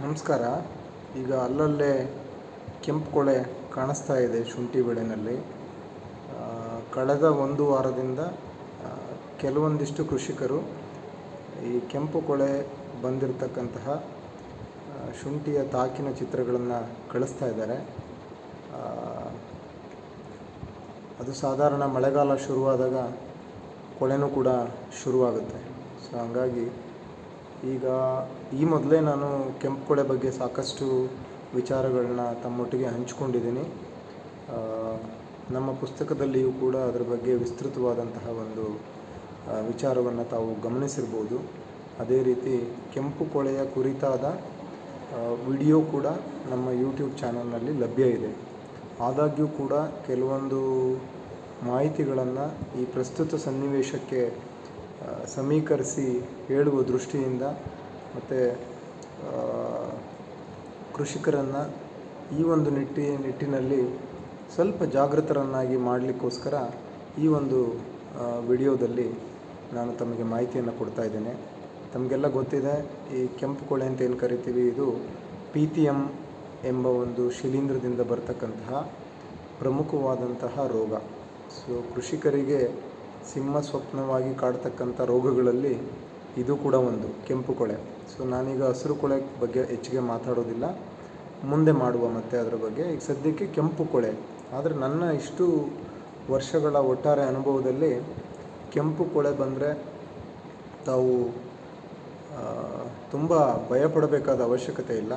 ನಮಸ್ಕಾರ. ಈಗ ಅಲ್ಲಲ್ಲೇ ಕೆಂಪು ಕೊಳೆ ಕಾಣಿಸ್ತಾ ಇದೆ ಶುಂಠಿ ಬೆಳೆನಲ್ಲಿ. ಕಳೆದ ಒಂದು ವಾರದಿಂದ ಕೆಲವೊಂದಿಷ್ಟು ಕೃಷಿಕರು ಈ ಕೆಂಪು ಕೊಳೆ ಬಂದಿರತಕ್ಕಂತಹ ಶುಂಠಿಯ ತಾಕಿನ ಚಿತ್ರಗಳನ್ನು ಕಳಿಸ್ತಾ ಇದ್ದಾರೆ. ಅದು ಸಾಧಾರಣ ಮಳೆಗಾಲ ಶುರುವಾದಾಗ ಕೊಳೆನೂ ಕೂಡ ಶುರುವಾಗುತ್ತೆ. ಸೊ, ಹಂಗಾಗಿ ಈಗ ಈ ಮೊದಲೇ ನಾನು ಕೆಂಪು ಕೊಳೆ ಬಗ್ಗೆ ಸಾಕಷ್ಟು ವಿಚಾರಗಳನ್ನ ತಮ್ಮೊಟ್ಟಿಗೆ ಹಂಚ್ಕೊಂಡಿದ್ದೀನಿ. ನಮ್ಮ ಪುಸ್ತಕದಲ್ಲಿಯೂ ಕೂಡ ಅದರ ಬಗ್ಗೆ ವಿಸ್ತೃತವಾದಂತಹ ಒಂದು ವಿಚಾರವನ್ನು ತಾವು ಗಮನಿಸಿರ್ಬೋದು. ಅದೇ ರೀತಿ ಕೆಂಪು ಕೊಳೆಯ ಕುರಿತಾದ ವಿಡಿಯೋ ಕೂಡ ನಮ್ಮ ಯೂಟ್ಯೂಬ್ ಚಾನಲ್ನಲ್ಲಿ ಲಭ್ಯ ಇದೆ. ಆದಾಗ್ಯೂ ಕೂಡ ಕೆಲವೊಂದು ಮಾಹಿತಿಗಳನ್ನು ಈ ಪ್ರಸ್ತುತ ಸನ್ನಿವೇಶಕ್ಕೆ ಸಮೀಕರಿಸಿ ಹೇಳುವ ದೃಷ್ಟಿಯಿಂದ ಮತ್ತು ಕೃಷಿಕರನ್ನು ಈ ಒಂದು ನಿಟ್ಟಿ, ನಿಟ್ಟಿನಲ್ಲಿ ಸ್ವಲ್ಪ ಜಾಗೃತರನ್ನಾಗಿ ಮಾಡಲಿಕ್ಕೋಸ್ಕರ ಈ ಒಂದು ವಿಡಿಯೋದಲ್ಲಿ ನಾನು ತಮಗೆ ಮಾಹಿತಿಯನ್ನು ಕೊಡ್ತಾ ಇದ್ದೇನೆ. ತಮಗೆಲ್ಲ ಗೊತ್ತಿದೆ, ಈ ಕೆಂಪು ಕೋಳೆ ಅಂತ ಏನು ಕರಿತೀವಿ? ಇದು ಪಿ ಟಿ ಎಂ ಎಂಬ ಒಂದು ಶಿಲೀಂಧ್ರದಿಂದ ಬರ್ತಕ್ಕಂತಹ ಪ್ರಮುಖವಾದಂತಹ ರೋಗ. ಸೊ ಕೃಷಿಕರಿಗೆ ಸಿಂಹ ಸ್ವಪ್ನವಾಗಿ ಕಾಡ್ತಕ್ಕಂಥ ರೋಗಗಳಲ್ಲಿ ಇದು ಕೂಡ ಒಂದು, ಕೆಂಪು ಕೊಳೆ. ಸೊ ನಾನೀಗ ಹಸಿರು ಕೊಳೆ ಬಗ್ಗೆ ಹೆಚ್ಚಿಗೆ ಮಾತಾಡೋದಿಲ್ಲ. ಮುಂದೆ ಮಾಡುವ ಮತ್ತೆ ಅದರ ಬಗ್ಗೆ. ಈಗ ಸದ್ಯಕ್ಕೆ ಕೆಂಪು ಕೊಳೆ. ಆದರೆ ನನ್ನ ಇಷ್ಟು ವರ್ಷಗಳ ಒಟ್ಟಾರೆ ಅನುಭವದಲ್ಲಿ ಕೆಂಪು ಕೊಳೆ ಬಂದರೆ ತಾವು ತುಂಬ ಭಯಪಡಬೇಕಾದ ಅವಶ್ಯಕತೆ ಇಲ್ಲ.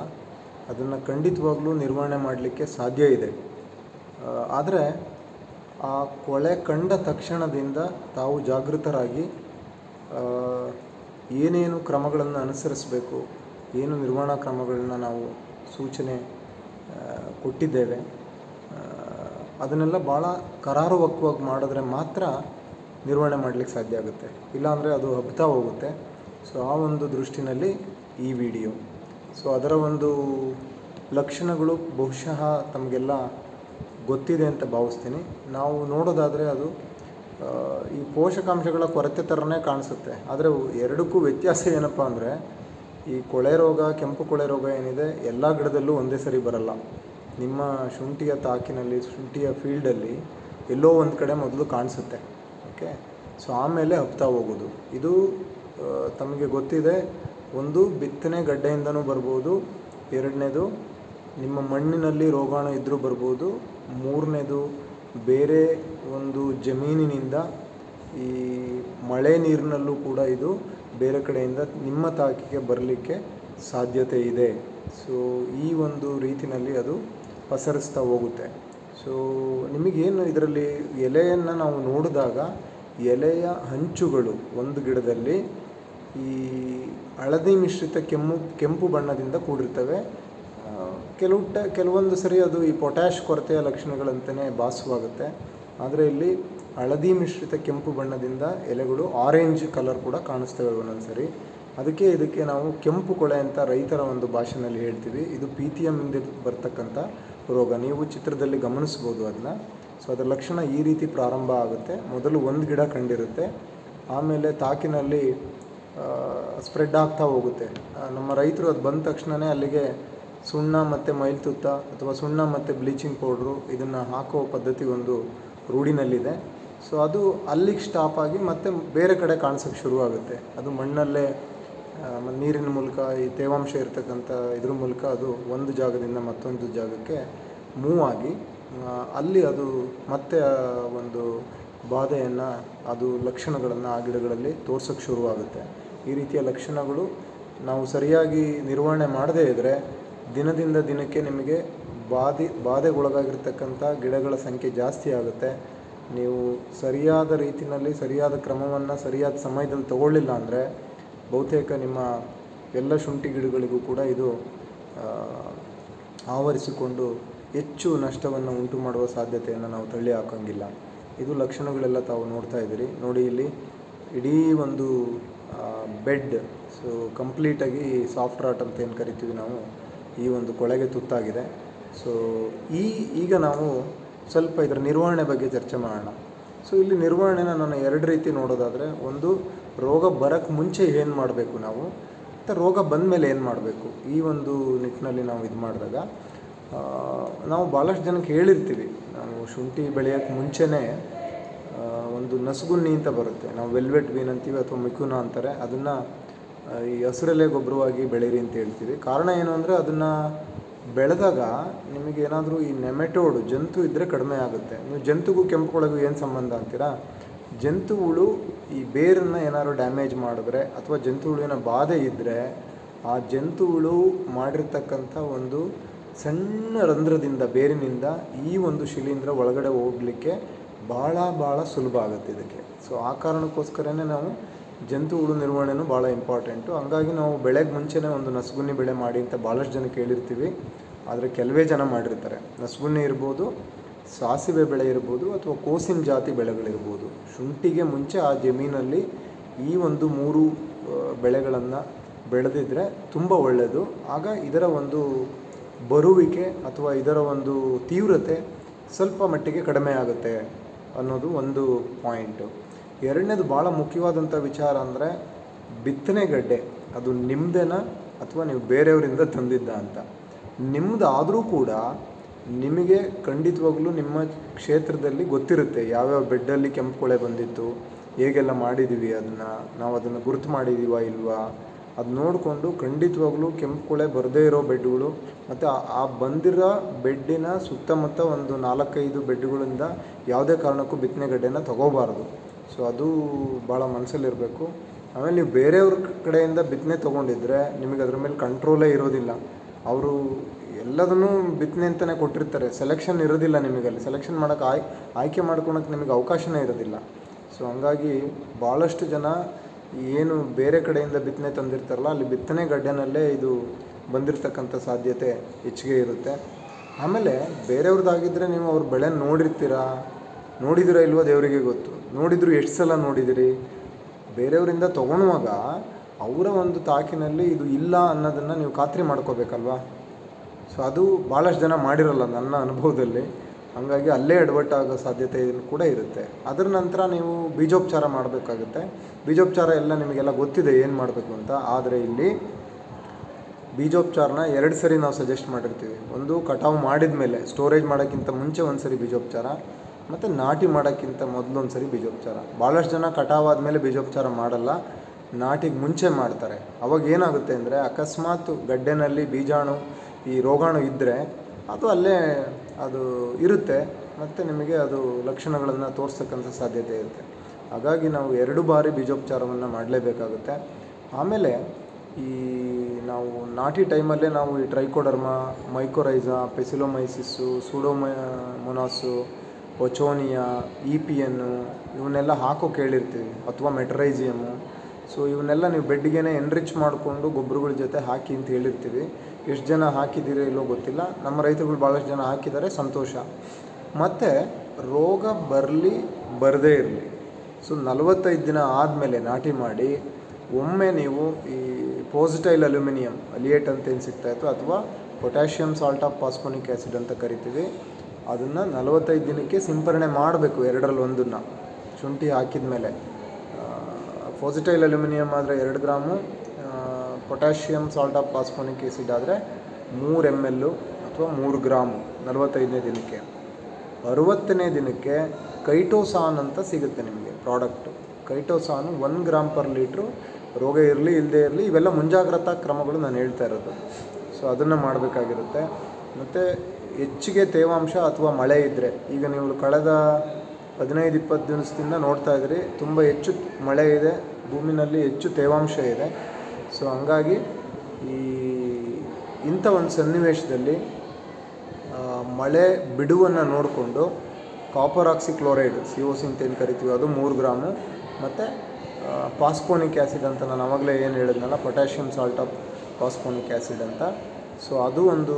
ಅದನ್ನು ಖಂಡಿತವಾಗ್ಲೂ ನಿರ್ವಹಣೆ ಮಾಡಲಿಕ್ಕೆ ಸಾಧ್ಯ ಇದೆ. ಆದರೆ ಆ ಕೊಳೆ ಕಂಡ ತಕ್ಷಣದಿಂದ ತಾವು ಜಾಗೃತರಾಗಿ ಏನೇನು ಕ್ರಮಗಳನ್ನು ಅನುಸರಿಸಬೇಕು, ಏನು ನಿರ್ವಹಣಾ ಕ್ರಮಗಳನ್ನ ನಾವು ಸೂಚನೆ ಕೊಟ್ಟಿದ್ದೇವೆ ಅದನ್ನೆಲ್ಲ ಭಾಳ ಕರಾರುವಕ್ವಾಗಿ ಮಾಡಿದ್ರೆ ಮಾತ್ರ ನಿರ್ವಹಣೆ ಮಾಡಲಿಕ್ಕೆ ಸಾಧ್ಯ ಆಗುತ್ತೆ. ಇಲ್ಲಾಂದರೆ ಅದು ಹಬ್ತಾ ಹೋಗುತ್ತೆ. ಸೊ, ಆ ಒಂದು ದೃಷ್ಟಿನಲ್ಲಿ ಈ ವಿಡಿಯೋ. ಸೊ, ಅದರ ಒಂದು ಲಕ್ಷಣಗಳು ಬಹುಶಃ ತಮಗೆಲ್ಲ ಗೊತ್ತಿದೆ ಅಂತ ಭಾವಿಸ್ತೀನಿ. ನಾವು ನೋಡೋದಾದರೆ ಅದು ಈ ಪೋಷಕಾಂಶಗಳ ಕೊರತೆ ಥರನೇ ಕಾಣಿಸುತ್ತೆ. ಆದರೆ ಎರಡಕ್ಕೂ ವ್ಯತ್ಯಾಸ ಏನಪ್ಪ ಅಂದರೆ, ಈ ಕೊಳೆ ರೋಗ, ಕೆಂಪು ಕೊಳೆ ರೋಗ ಏನಿದೆ, ಎಲ್ಲ ಗಿಡದಲ್ಲೂ ಒಂದೇ ಸರಿ ಬರಲ್ಲ. ನಿಮ್ಮ ಶುಂಠಿಯ ತಾಕಿನಲ್ಲಿ, ಶುಂಠಿಯ ಫೀಲ್ಡಲ್ಲಿ ಎಲ್ಲೋ ಒಂದು ಕಡೆ ಮೊದಲು ಕಾಣಿಸುತ್ತೆ. ಓಕೆ? ಸೊ ಆಮೇಲೆ ಹಪ್ತಾ ಹೋಗೋದು. ಇದು ತಮಗೆ ಗೊತ್ತಿದೆ, ಒಂದು ಬಿತ್ತನೆ ಗಡ್ಡೆಯಿಂದನೂ ಬರ್ಬೋದು, ಎರಡನೇದು ನಿಮ್ಮ ಮಣ್ಣಿನಲ್ಲಿ ರೋಗಾಣು ಇದ್ದರೂ ಬರ್ಬೋದು ಮೂರನೇದು ಬೇರೆ ಒಂದು ಜಮೀನಿನಿಂದ ಈ ಮಳೆ ನೀರಿನಲ್ಲೂ ಕೂಡ ಇದು ಬೇರೆ ಕಡೆಯಿಂದ ನಿಮ್ಮ ತಾಕಿಗೆ ಬರಲಿಕ್ಕೆ ಸಾಧ್ಯತೆ ಇದೆ. ಸೊ ಈ ಒಂದು ರೀತಿಯಲ್ಲಿ ಅದು ಪಸರಿಸ್ತಾ ಹೋಗುತ್ತೆ. ಸೊ ನಿಮಗೇನು ಇದರಲ್ಲಿ ಎಲೆಯನ್ನು ನಾವು ನೋಡಿದಾಗ ಎಲೆಯ ಹಂಚುಗಳು ಒಂದು ಗಿಡದಲ್ಲಿ ಈ ಹಳದಿ ಮಿಶ್ರಿತ ಕೆಮ್ಮು, ಕೆಂಪು ಬಣ್ಣದಿಂದ ಕೂಡಿರ್ತವೆ. ಕೆಲವು ಟ, ಕೆಲವೊಂದು ಸರಿ ಅದು ಈ ಪೊಟ್ಯಾಶ್ ಕೊರತೆಯ ಲಕ್ಷಣಗಳಂತಲೇ ಭಾಸವಾಗುತ್ತೆ. ಆದರೆ ಇಲ್ಲಿ ಹಳದಿ ಮಿಶ್ರಿತ ಕೆಂಪು ಬಣ್ಣದಿಂದ ಎಲೆಗಳು ಆರೆಂಜ್ ಕಲರ್ ಕೂಡ ಕಾಣಿಸ್ತವೆ ಒಂದೊಂದು ಸರಿ ಅದಕ್ಕೆ ಇದಕ್ಕೆ ನಾವು ಕೆಂಪು ಕೊಳೆ ಅಂತ ರೈತರ ಒಂದು ಭಾಷೆನಲ್ಲಿ ಹೇಳ್ತೀವಿ. ಇದು ಪಿ ತಿ ಎಮ್ಮಿಂದ ಬರ್ತಕ್ಕಂಥ ರೋಗ. ನೀವು ಚಿತ್ರದಲ್ಲಿ ಗಮನಿಸ್ಬೋದು ಅದನ್ನ. ಸೊ ಅದರ ಲಕ್ಷಣ ಈ ರೀತಿ ಪ್ರಾರಂಭ ಆಗುತ್ತೆ. ಮೊದಲು ಒಂದು ಗಿಡ ಕಂಡಿರುತ್ತೆ. ಆಮೇಲೆ ತಾಕಿನಲ್ಲಿ ಸ್ಪ್ರೆಡ್ ಆಗ್ತಾ ಹೋಗುತ್ತೆ. ನಮ್ಮ ರೈತರು ಅದು ಬಂದ ತಕ್ಷಣವೇ ಅಲ್ಲಿಗೆ ಸುಣ್ಣ ಮತ್ತು ಮೈಲ್ತುತ್ತ ಅಥವಾ ಸುಣ್ಣ ಮತ್ತು ಬ್ಲೀಚಿಂಗ್ ಪೌಡ್ರು ಇದನ್ನು ಹಾಕೋ ಪದ್ಧತಿ ಒಂದು ರೂಢಿನಲ್ಲಿದೆ. ಸೊ ಅದು ಅಲ್ಲಿಗೆ ಸ್ಟಾಪ್ ಆಗಿ ಮತ್ತೆ ಬೇರೆ ಕಡೆ ಕಾಣಿಸೋಕ್ಕೆ ಶುರುವಾಗುತ್ತೆ. ಅದು ಮಣ್ಣಲ್ಲೇ ನೀರಿನ ಮೂಲಕ, ಈ ತೇವಾಂಶ ಇರತಕ್ಕಂಥ ಇದ್ರ ಮೂಲಕ ಅದು ಒಂದು ಜಾಗದಿಂದ ಮತ್ತೊಂದು ಜಾಗಕ್ಕೆ ಮೂವ್ ಆಗಿ ಅಲ್ಲಿ ಅದು ಮತ್ತೆ ಒಂದು ಬಾಧೆಯನ್ನು, ಅದು ಲಕ್ಷಣಗಳನ್ನು ಆ ಗಿಡಗಳಲ್ಲಿ ತೋರ್ಸೋಕ್ಕೆ ಶುರುವಾಗುತ್ತೆ. ಈ ರೀತಿಯ ಲಕ್ಷಣಗಳು ನಾವು ಸರಿಯಾಗಿ ನಿರ್ವಹಣೆ ಮಾಡದೇ ಇದ್ದರೆ ದಿನದಿಂದ ದಿನಕ್ಕೆ ನಿಮಗೆ ಬಾಧೆ, ಬಾಧೆಗೊಳಗಾಗಿರ್ತಕ್ಕಂಥ ಗಿಡಗಳ ಸಂಖ್ಯೆ ಜಾಸ್ತಿ ಆಗುತ್ತೆ. ನೀವು ಸರಿಯಾದ ರೀತಿಯಲ್ಲಿ ಸರಿಯಾದ ಕ್ರಮವನ್ನು ಸರಿಯಾದ ಸಮಯದಲ್ಲಿ ತಗೊಳ್ಳಿಲ್ಲ ಅಂದರೆ ಬಹುತೇಕ ನಿಮ್ಮ ಎಲ್ಲ ಶುಂಠಿ ಗಿಡಗಳಿಗೂ ಕೂಡ ಇದು ಆವರಿಸಿಕೊಂಡು ಹೆಚ್ಚು ನಷ್ಟವನ್ನು ಉಂಟು ಮಾಡುವ ಸಾಧ್ಯತೆಯನ್ನು ನಾವು ತಳ್ಳಿ ಹಾಕೋಂಗಿಲ್ಲ. ಇದು ಲಕ್ಷಣಗಳೆಲ್ಲ ತಾವು ನೋಡ್ತಾ ಇದ್ದೀರಿ. ನೋಡಿ ಇಲ್ಲಿ ಇಡೀ ಒಂದು ಬೆಡ್, ಸೊ, ಕಂಪ್ಲೀಟಾಗಿ ಸಾಫ್ಟ್ ರಾಟ್ ಅಂತ ಏನು ಕರಿತೀವಿ ನಾವು. ಈ ಒಂದು ಕೊಳೆಗೆ ತುತ್ತಾಗಿದೆ. ಸೊ ಈ, ಈಗ ನಾವು ಸ್ವಲ್ಪ ಇದರ ನಿರ್ವಹಣೆ ಬಗ್ಗೆ ಚರ್ಚೆ ಮಾಡೋಣ. ಸೊ ಇಲ್ಲಿ ನಿರ್ವಹಣೆನ ನಾನು ಎರಡು ರೀತಿ ನೋಡೋದಾದರೆ, ಒಂದು ರೋಗ ಬರೋಕ್ಕೆ ಮುಂಚೆ ಏನು ಮಾಡಬೇಕು ನಾವು, ಮತ್ತು ರೋಗ ಬಂದ ಮೇಲೆ ಏನು ಮಾಡಬೇಕು? ಈ ಒಂದು ನಿಟ್ಟಿನಲ್ಲಿ ನಾವು ಇದು ಮಾಡಿದಾಗ ನಾವು ಭಾಳಷ್ಟು ಜನಕ್ಕೆ ಹೇಳಿರ್ತೀವಿ. ನಾವು ಶುಂಠಿ ಬೆಳೆಯೋಕ್ಕೆ ಮುಂಚೆನೇ ಒಂದು ನಸುಗುನ್ನಿ ಅಂತ ಬರುತ್ತೆ. ನಾವು ವೆಲ್ವೆಟ್ ಬೀನ್ ಅಂತೀವಿ ಅಥವಾ ಮಿಕುನ ಅಂತಾರೆ. ಅದನ್ನು ಈ ಹಸಿರಲ್ಲೇ ಗೊಬ್ಬರವಾಗಿ ಬೆಳೀರಿ ಅಂತ ಹೇಳ್ತೀವಿ. ಕಾರಣ ಏನು ಅಂದರೆ ಅದನ್ನು ಬೆಳೆದಾಗ ನಿಮಗೆ ಏನಾದರೂ ಈ ನೆಮೆಟೋಡ್ ಜಂತು ಇದ್ದರೆ ಕಡಿಮೆ ಆಗುತ್ತೆ. ನೀವು ಜಂತುಗೂ ಕೆಂಪು ಕೊಳೆಗೂ ಏನು ಸಂಬಂಧ ಅಂತೀರಾ? ಜಂತುಗಳು ಈ ಬೇರನ್ನು ಏನಾದ್ರು ಡ್ಯಾಮೇಜ್ ಮಾಡಿದ್ರೆ ಅಥವಾ ಜಂತುಹುಳುವಿನ ಬಾಧೆ ಇದ್ದರೆ ಆ ಜಂತುಗಳು ಮಾಡಿರ್ತಕ್ಕಂಥ ಒಂದು ಸಣ್ಣ ರಂಧ್ರದಿಂದ, ಬೇರಿನಿಂದ ಈ ಒಂದು ಶಿಲೀಂಧ್ರ ಒಳಗಡೆ ಹೋಗಲಿಕ್ಕೆ ಭಾಳ ಭಾಳ ಸುಲಭ ಆಗುತ್ತೆ ಇದಕ್ಕೆ. ಸೊ ಆ ಕಾರಣಕ್ಕೋಸ್ಕರನೇ ನಾವು ಜಂತು ಹುಳು ನಿರ್ವಹಣೆನೂ ಭಾಳ ಇಂಪಾರ್ಟೆಂಟು ಹಂಗಾಗಿ ನಾವು ಬೆಳೆಗೆ ಮುಂಚೆನೇ ಒಂದು ನಸುಗುನ್ನಿ ಬೆಳೆ ಮಾಡಿ ಅಂತ ಭಾಳಷ್ಟು ಜನ ಕೇಳಿರ್ತೀವಿ. ಆದರೆ ಕೆಲವೇ ಜನ ಮಾಡಿರ್ತಾರೆ. ನಸುಗುನ್ನಿ ಇರ್ಬೋದು, ಸಾಸಿವೆ ಬೆಳೆ ಇರ್ಬೋದು ಅಥವಾ ಕೋಸಿನ ಜಾತಿ ಬೆಳೆಗಳಿರ್ಬೋದು. ಶುಂಠಿಗೆ ಮುಂಚೆ ಆ ಜಮೀನಲ್ಲಿ ಈ ಒಂದು ಮೂರು ಬೆಳೆಗಳನ್ನು ಬೆಳೆದಿದ್ರೆ ತುಂಬ ಒಳ್ಳೆಯದು ಆಗ ಇದರ ಒಂದು ಬರುವಿಕೆ ಅಥವಾ ಇದರ ಒಂದು ತೀವ್ರತೆ ಸ್ವಲ್ಪ ಮಟ್ಟಿಗೆ ಕಡಿಮೆ ಆಗುತ್ತೆ ಅನ್ನೋದು ಒಂದು ಪಾಯಿಂಟು ಎರಡನೇದು ಭಾಳ ಮುಖ್ಯವಾದಂಥ ವಿಚಾರ ಅಂದರೆ ಬಿತ್ತನೆ ಗಡ್ಡೆ. ಅದು ನಿಮ್ಮದೇನ ಅಥವಾ ನೀವು ಬೇರೆಯವರಿಂದ ತಂದಿದ್ದ ಅಂತ. ನಿಮ್ಮದು ಆದರೂ ಕೂಡ ನಿಮಗೆ ಖಂಡಿತವಾಗ್ಲೂ ನಿಮ್ಮ ಕ್ಷೇತ್ರದಲ್ಲಿ ಗೊತ್ತಿರುತ್ತೆ ಯಾವ್ಯಾವ ಬೆಡ್ಡಲ್ಲಿ ಕೆಂಪು ಕೊಳೆ ಬಂದಿತ್ತು, ಹೇಗೆಲ್ಲ ಮಾಡಿದ್ದೀವಿ ಅದನ್ನು, ನಾವು ಅದನ್ನು ಗುರುತು ಮಾಡಿದ್ದೀವಾ ಇಲ್ವಾ? ಅದು ನೋಡಿಕೊಂಡು ಖಂಡಿತವಾಗ್ಲೂ ಕೆಂಪು ಕೊಳೆ ಬರದೇ ಇರೋ ಬೆಡ್ಗಳು ಮತ್ತು ಆ ಬಂದಿರೋ ಬೆಡ್ಡಿನ ಸುತ್ತಮುತ್ತ ಒಂದು ನಾಲ್ಕೈದು ಬೆಡ್ಗಳಿಂದ ಯಾವುದೇ ಕಾರಣಕ್ಕೂ ಬಿತ್ತನೆಗಡ್ಡೆನ ತಗೋಬಾರ್ದು. ಸೊ ಅದು ಭಾಳ ಮನಸ್ಸಲ್ಲಿರಬೇಕು ಆಮೇಲೆ ನೀವು ಬೇರೆಯವ್ರ ಕಡೆಯಿಂದ ಬಿತ್ತನೆ ತೊಗೊಂಡಿದ್ರೆ ನಿಮಗೆ ಅದ್ರ ಮೇಲೆ ಕಂಟ್ರೋಲೇ ಇರೋದಿಲ್ಲ. ಅವರು ಎಲ್ಲದನ್ನು ಬಿತ್ತನೆ ಅಂತಲೇ ಕೊಟ್ಟಿರ್ತಾರೆ. ಸೆಲೆಕ್ಷನ್ ಇರೋದಿಲ್ಲ ನಿಮಗೆ ಅಲ್ಲಿ ಸೆಲೆಕ್ಷನ್ ಮಾಡೋಕ್ಕೆ ಆಯ್, ಆಯ್ಕೆ ಮಾಡ್ಕೊಳಕ್ಕೆ ನಿಮಗೆ ಅವಕಾಶನೇ ಇರೋದಿಲ್ಲ. ಸೊ ಹಂಗಾಗಿ ಭಾಳಷ್ಟು ಜನ ಏನು ಬೇರೆ ಕಡೆಯಿಂದ ಬಿತ್ತನೆ ತಂದಿರ್ತಾರಲ್ಲ, ಅಲ್ಲಿ ಬಿತ್ತನೆ ಗಡ್ಡೆನಲ್ಲೇ ಇದು ಬಂದಿರತಕ್ಕಂಥ ಸಾಧ್ಯತೆ ಹೆಚ್ಚಿಗೆ ಇರುತ್ತೆ. ಆಮೇಲೆ ಬೇರೆಯವ್ರದ್ದಾಗಿದ್ದರೆ ನೀವು ಅವ್ರ ಬೆಳೆ ನೋಡಿರ್ತೀರಾ? ನೋಡಿದಿರೋ ಇಲ್ವೋ ದೇವರಿಗೆ ಗೊತ್ತು. ನೋಡಿದ್ರು ಎಷ್ಟು ಸಲ ನೋಡಿದಿರಿ? ಬೇರೆಯವರಿಂದ ತೊಗೊಳುವಾಗ ಅವರ ಒಂದು ತಾಕಿನಲ್ಲಿ ಇದು ಇಲ್ಲ ಅನ್ನೋದನ್ನು ನೀವು ಖಾತ್ರಿ ಮಾಡ್ಕೋಬೇಕಲ್ವಾ? ಸೊ ಅದು ಭಾಳಷ್ಟು ಜನ ಮಾಡಿರಲ್ಲ ನನ್ನ ಅನುಭವದಲ್ಲಿ. ಹಾಗಾಗಿ ಅಲ್ಲೇ ಅಡ್ವರ್ಟ್ ಆಗೋ ಸಾಧ್ಯತೆ ಕೂಡ ಇರುತ್ತೆ. ಅದರ ನಂತರ ನೀವು ಬೀಜೋಪಚಾರ ಮಾಡಬೇಕಾಗುತ್ತೆ. ಬೀಜೋಪಚಾರ ಎಲ್ಲ ನಿಮಗೆಲ್ಲ ಗೊತ್ತಿದೆ ಏನು ಮಾಡಬೇಕು ಅಂತ. ಆದರೆ ಇಲ್ಲಿ ಬೀಜೋಪಚಾರನ ಎರಡು ಸರಿ ನಾವು ಸಜೆಸ್ಟ್ ಮಾಡಿರ್ತೀವಿ. ಒಂದು ಕಟಾವು ಮಾಡಿದ ಮೇಲೆ ಸ್ಟೋರೇಜ್ ಮಾಡೋಕ್ಕಿಂತ ಮುಂಚೆ ಒಂದು ಸರಿ ಬೀಜೋಪಚಾರ. ಮತ್ತು ನಾಟಿ ಮಾಡೋಕ್ಕಿಂತ ಮೊದಲೊಂದು ಸರಿ ಬೀಜೋಪಚಾರ. ಭಾಳಷ್ಟು ಜನ ಕಟಾವಾದ ಮೇಲೆ ಬೀಜೋಪಚಾರ ಮಾಡಲ್ಲ, ನಾಟಿಗೆ ಮುಂಚೆ ಮಾಡ್ತಾರೆ. ಅವಾಗ ಏನಾಗುತ್ತೆ ಅಂದರೆ, ಅಕಸ್ಮಾತ್ ಗಡ್ಡೆನಲ್ಲಿ ಬೀಜಾಣು, ಈ ರೋಗಾಣು ಇದ್ದರೆ ಅದು ಅಲ್ಲೇ ಅದು ಇರುತ್ತೆ, ಮತ್ತು ನಿಮಗೆ ಅದು ಲಕ್ಷಣಗಳನ್ನು ತೋರಿಸ್ತಕ್ಕಂಥ ಸಾಧ್ಯತೆ ಇರುತ್ತೆ. ಹಾಗಾಗಿ ನಾವು ಎರಡು ಬಾರಿ ಬೀಜೋಪಚಾರವನ್ನು ಮಾಡಲೇಬೇಕಾಗುತ್ತೆ. ಆಮೇಲೆ ಈ ನಾವು ನಾಟಿ ಟೈಮಲ್ಲೇ ನಾವು ಈ Trichoderma, mycorrhiza, Paecilomyces, Pseudomonas Pochonia E P N ಇವನ್ನೆಲ್ಲ ಹಾಕೋ ಕೇಳಿರ್ತೀವಿ, ಅಥವಾ ಮೆಟ್ರೈಸಿಯಮ್ಮು ಸೊ ಇವನ್ನೆಲ್ಲ ನೀವು ಬೆಡ್ಗೆ ಎನ್ರಿಚ್ ಮಾಡಿಕೊಂಡು ಗೊಬ್ಬರಗಳ ಜೊತೆ ಹಾಕಿ ಅಂತ ಹೇಳಿರ್ತೀವಿ. ಎಷ್ಟು ಜನ ಹಾಕಿದ್ದೀರೋ ಇಲ್ಲೋ ಗೊತ್ತಿಲ್ಲ. ನಮ್ಮ ರೈತರುಗಳು ಭಾಳಷ್ಟು ಜನ ಹಾಕಿದ್ದಾರೆ, ಸಂತೋಷ. ಮತ್ತು ರೋಗ ಬರಲಿ, ಬರದೇ ಇರಲಿ. ಸೊ ನಲವತ್ತೈದು ದಿನ ಆದಮೇಲೆ ನಾಟಿ ಮಾಡಿ, ಒಮ್ಮೆ ನೀವು ಈ ಪೋಸಿಟೈಲ್ ಅಲ್ಯೂಮಿನಿಯಂ, ಅಲಿಯೇಟ್ ಅಂತ ಏನು ಸಿಗ್ತಾಯಿತ್ತು ಅಥವಾ potassium salt of phosphonic acid ಅಂತ ಕರಿತೀವಿ. ಅದನ್ನು ನಲವತ್ತೈದು ದಿನಕ್ಕೆ ಸಿಂಪರಣೆ ಮಾಡಬೇಕು ಎರಡರಲ್ಲಿ ಒಂದನ್ನು. ಶುಂಠಿ ಹಾಕಿದ ಮೇಲೆ ಪಾಸಿಟೈಲ್ ಅಲ್ಯೂಮಿನಿಯಂ ಆದರೆ ಎರಡು gram potassium salt of phosphonic acid ಆದರೆ ಮೂರು ಎಂ ಎಲ್ಲು ಅಥವಾ ಮೂರು ಗ್ರಾಮು ನಲವತ್ತೈದನೇ ದಿನಕ್ಕೆ. ಅರುವತ್ತನೇ ದಿನಕ್ಕೆ ಕೈಟೋಸಾನ್ ಅಂತ ಸಿಗುತ್ತೆ ನಿಮಗೆ product. Chitosan one gram per litre, ರೋಗ ಇರಲಿ ಇಲ್ಲದೆ ಇರಲಿ ಇವೆಲ್ಲ ಮುಂಜಾಗ್ರತಾ ಕ್ರಮಗಳು ನಾನು ಹೇಳ್ತಾ ಇರೋದು. ಸೊ ಅದನ್ನು ಮಾಡಬೇಕಾಗಿರುತ್ತೆ. ಮತ್ತು ಹೆಚ್ಚಿಗೆ ತೇವಾಂಶ ಅಥವಾ ಮಳೆ ಇದ್ದರೆ ಈಗ ನೀವು ಕಳೆದ ಹದಿನೈದು, ಇಪ್ಪತ್ತು ದಿವಸದಿಂದ ನೋಡ್ತಾ ಇದ್ದೀರಿ ತುಂಬ ಹೆಚ್ಚು ಮಳೆ ಇದೆ, ಭೂಮಿನಲ್ಲಿ ಹೆಚ್ಚು ತೇವಾಂಶ ಇದೆ. ಸೊ ಹಂಗಾಗಿ ಈ ಇಂಥ ಒಂದು ಸನ್ನಿವೇಶದಲ್ಲಿ ಮಳೆ ಬಿಡುವನ್ನು ನೋಡಿಕೊಂಡು copper oxychloride C O C ಅಂತ ಏನು ಕರಿತೀವಿ, ಅದು ಮೂರು ಗ್ರಾಮು. ಮತ್ತು ಪಾಸ್ಪೋನಿಕ್ ಆ್ಯಸಿಡ್ ಅಂತ ನಾನು ಆವಾಗಲೇ ಏನು ಹೇಳಿದ್ನಲ್ಲ potassium salt of phosphonic acid ಅಂತ. ಸೊ ಅದು ಒಂದು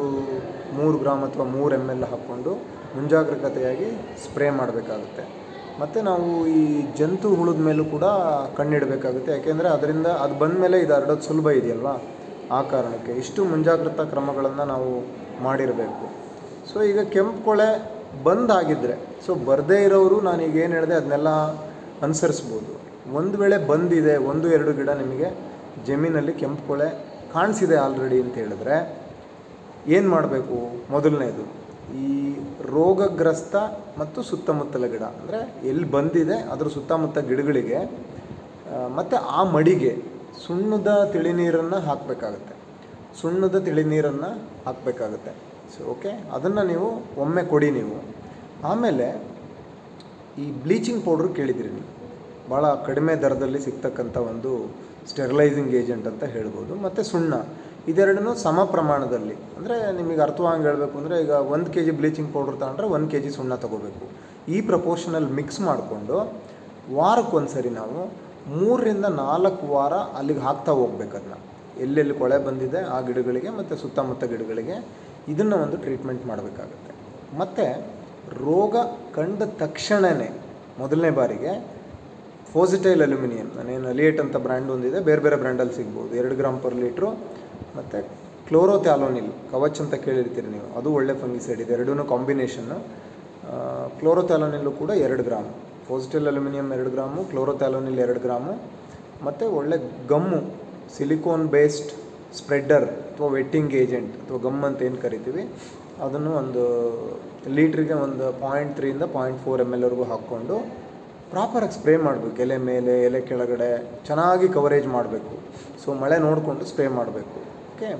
ಮೂರು ಗ್ರಾಮ್ ಅಥವಾ ಮೂರು ಎಂ ಎಲ್ ಹಾಕ್ಕೊಂಡು ಮುಂಜಾಗ್ರತೆಯಾಗಿ ಸ್ಪ್ರೇ ಮಾಡಬೇಕಾಗುತ್ತೆ. ಮತ್ತು ನಾವು ಈ ಜಂತು ಹುಳದ ಮೇಲೂ ಕೂಡ ಕಣ್ಣಿಡಬೇಕಾಗುತ್ತೆ. ಯಾಕೆಂದರೆ ಅದರಿಂದ ಅದು ಬಂದ ಮೇಲೆ ಇದು ಹರಡೋದು ಸುಲಭ ಇದೆಯಲ್ವಾ? ಆ ಕಾರಣಕ್ಕೆ ಇಷ್ಟು ಮುಂಜಾಗ್ರತಾ ಕ್ರಮಗಳನ್ನು ನಾವು ಮಾಡಿರಬೇಕು. ಸೊ ಈಗ ಕೆಂಪು ಕೊಳೆ ಬಂದಾಗಿದ್ದರೆ ಸೊ ಬರದೇ ಇರೋರು ನಾನೀಗ ಏನು ಹೇಳಿದೆ, ಅದನ್ನೆಲ್ಲ ಅನುಸರಿಸ್ಬೋದು. ಒಂದು ವೇಳೆ ಬಂದಿದೆ, ಒಂದು ಎರಡು ಗಿಡ ನಿಮಗೆ ಜಮೀನಲ್ಲಿ ಕೆಂಪು ಕೊಳೆ ಕಾಣಿಸಿದೆ ಆಲ್ರೆಡಿ ಅಂತ ಹೇಳಿದ್ರೆ ಏನು ಮಾಡಬೇಕು? ಮೊದಲನೇದು, ಈ ರೋಗಗ್ರಸ್ತ ಮತ್ತು ಸುತ್ತಮುತ್ತಲ ಗಿಡ. ಅಂದರೆ ಎಲ್ಲಿ ಬಂದಿದೆ, ಅದರ ಸುತ್ತಮುತ್ತ ಗಿಡಗಳಿಗೆ ಮತ್ತು ಆ ಮಡಿಗೆ ಸುಣ್ಣದ ತಿಳಿನೀರನ್ನು ಹಾಕಬೇಕಾಗತ್ತೆ. ಸುಣ್ಣದ ತಿಳಿನೀರನ್ನು ಹಾಕಬೇಕಾಗತ್ತೆ. ಸೊ ಓಕೆ ಅದನ್ನು ನೀವು ಒಮ್ಮೆ ಕೊಡಿ ನೀವು. ಆಮೇಲೆ ಈ ಬ್ಲೀಚಿಂಗ್ ಪೌಡ್ರ್ ಕೇಳಿದಿರಿ ನೀವು. ಭಾಳ ಕಡಿಮೆ ದರದಲ್ಲಿ ಸಿಗ್ತಕ್ಕಂಥ ಒಂದು ಸ್ಟೆರಿಲೈಸಿಂಗ್ ಏಜೆಂಟ್ ಅಂತ ಹೇಳ್ಬೋದು. ಮತ್ತು ಸುಣ್ಣ. ಇದೆರಡನ್ನೂ ಸಮ ಪ್ರಮಾಣದಲ್ಲಿ. ಅಂದರೆ ನಿಮಗೆ ಅರ್ಥವಾಗಿ ಹೇಳಬೇಕು ಅಂದರೆ ಈಗ ಒಂದು ಕೆ ಜಿ ಬ್ಲೀಚಿಂಗ್ ಪೌಡ್ರ್ ತಗೊಂಡ್ರೆ ಒಂದು ಕೆ ಜಿ ಸುಣ್ಣ ತೊಗೋಬೇಕು. ಈ ಪ್ರಪೋರ್ಷನಲ್ಲಿ ಮಿಕ್ಸ್ ಮಾಡಿಕೊಂಡು ವಾರಕ್ಕೊಂದು ಸರಿ ನಾವು ಮೂರರಿಂದ ನಾಲ್ಕು ವಾರ ಅಲ್ಲಿಗೆ ಹಾಕ್ತಾ ಹೋಗ್ಬೇಕು ಅದನ್ನ ಎಲ್ಲೆಲ್ಲಿ ಕೊಳೆ ಬಂದಿದೆ ಆ ಗಿಡಗಳಿಗೆ ಮತ್ತು ಸುತ್ತಮುತ್ತ ಗಿಡಗಳಿಗೆ ಇದನ್ನು ಒಂದು ಟ್ರೀಟ್ಮೆಂಟ್ ಮಾಡಬೇಕಾಗುತ್ತೆ. ಮತ್ತು ರೋಗ ಕಂಡ ತಕ್ಷಣವೇ ಮೊದಲನೇ ಬಾರಿಗೆ ಫೋಸಿಟೈಲ್ ಅಲ್ಯೂಮಿನಿಯಂ ನಾನೇನು ಅಲಿಯೇಟ್ ಅಂತ ಬ್ರ್ಯಾಂಡ್ ಒಂದಿದೆ, ಬೇರೆ ಬೇರೆ ಬ್ರ್ಯಾಂಡಲ್ಲಿ ಸಿಗ್ಬೋದು. ಎರಡು ಗ್ರಾಮ್ ಪರ್ ಲೀಟ್ರು ಮತ್ತು ಕ್ಲೋರೋಥ್ಯಾಲೋನಿಲ್ ಕವಚ್ ಅಂತ ಕೇಳಿರ್ತೀರಿ ನೀವು. ಅದು ಒಳ್ಳೆ ಫಂಗಿಸೈಡ್ ಇದೆ. ಎರಡೂ ಕಾಂಬಿನೇಷನ್ನು ಕ್ಲೋರೋಥ್ಯಾಲೋನಿಲ್ಲು ಕೂಡ ಎರಡು ಗ್ರಾಮ್ ಫೋಸಿಟೈಲ್ ಅಲ್ಯೂಮಿನಿಯಂ ಎರಡು ಗ್ರಾಮು ಕ್ಲೋರೋಥ್ಯಾಲೋನಿಲ್ ಎರಡು ಗ್ರಾಮು ಮತ್ತು ಒಳ್ಳೆ ಗಮ್ಮು ಸಿಲಿಕೋನ್ ಬೇಸ್ಡ್ ಸ್ಪ್ರೆಡ್ಡರ್ ಅಥವಾ ವೆಟ್ಟಿಂಗ್ ಏಜೆಂಟ್ ಅಥವಾ ಗಮ್ ಅಂತ ಏನು ಕರಿತೀವಿ, ಅದನ್ನು ಒಂದು ಲೀಟ್ರಿಗೆ ಒಂದು ಪಾಯಿಂಟ್ ತ್ರೀಯಿಂದ ಪಾಯಿಂಟ್ ಫೋರ್ ಎಂ ಎಲ್ವರೆಗೂ ಹಾಕ್ಕೊಂಡು ಪ್ರಾಪರಾಗಿ ಸ್ಪ್ರೇ ಮಾಡಬೇಕು. ಎಲೆ ಮೇಲೆ, ಎಲೆ ಕೆಳಗಡೆ ಚೆನ್ನಾಗಿ ಕವರೇಜ್ ಮಾಡಬೇಕು. ಸೊ ಮಳೆ ನೋಡಿಕೊಂಡು ಸ್ಪ್ರೇ ಮಾಡಬೇಕು. ಓಕೆ